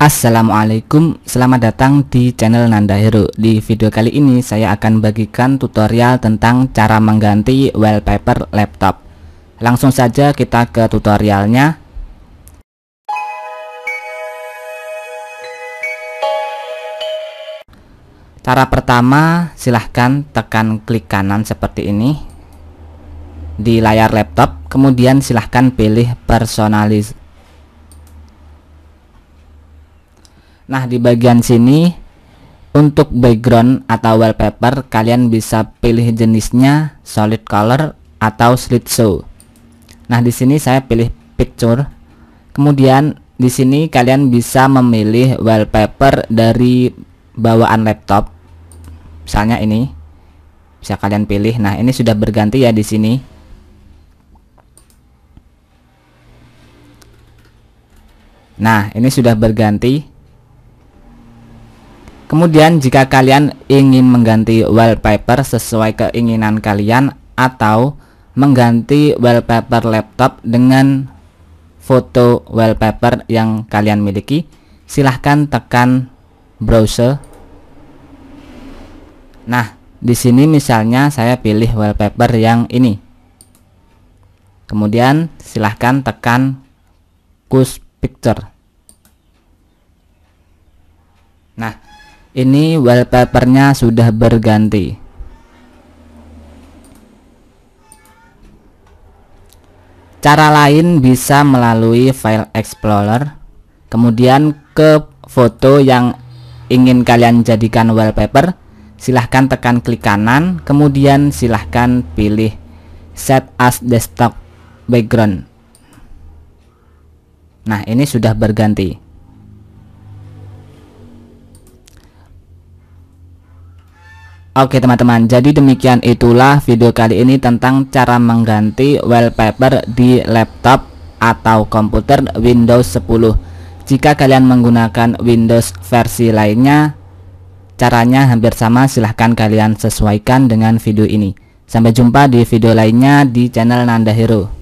Assalamualaikum, selamat datang di channel Nanda Hero. Di video kali ini saya akan bagikan tutorial tentang cara mengganti wallpaper laptop. Langsung saja kita ke tutorialnya. Cara pertama, silahkan tekan klik kanan seperti ini di layar laptop, kemudian silahkan pilih personalis Nah, di bagian sini untuk background atau wallpaper kalian bisa pilih jenisnya solid color atau slideshow. Nah, di sini saya pilih picture. Kemudian di sini kalian bisa memilih wallpaper dari bawaan laptop. Misalnya ini bisa kalian pilih. Nah, ini sudah berganti ya di sini. Nah, ini sudah berganti. Kemudian jika kalian ingin mengganti wallpaper sesuai keinginan kalian atau mengganti wallpaper laptop dengan foto wallpaper yang kalian miliki, silahkan tekan browser. Nah, di sini misalnya saya pilih wallpaper yang ini. Kemudian silahkan tekan Choose Picture. Nah, ini wallpapernya sudah berganti. Cara lain bisa melalui file explorer kemudian ke foto yang ingin kalian jadikan wallpaper silahkan tekan klik kanan kemudian silahkan pilih set as desktop background. Nah ini sudah berganti Oke teman-teman, jadi demikian itulah video kali ini tentang cara mengganti wallpaper di laptop atau komputer Windows 10. Jika kalian menggunakan Windows versi lainnya, caranya hampir sama silahkan kalian sesuaikan dengan video ini. Sampai jumpa di video lainnya di channel Nanda Hero.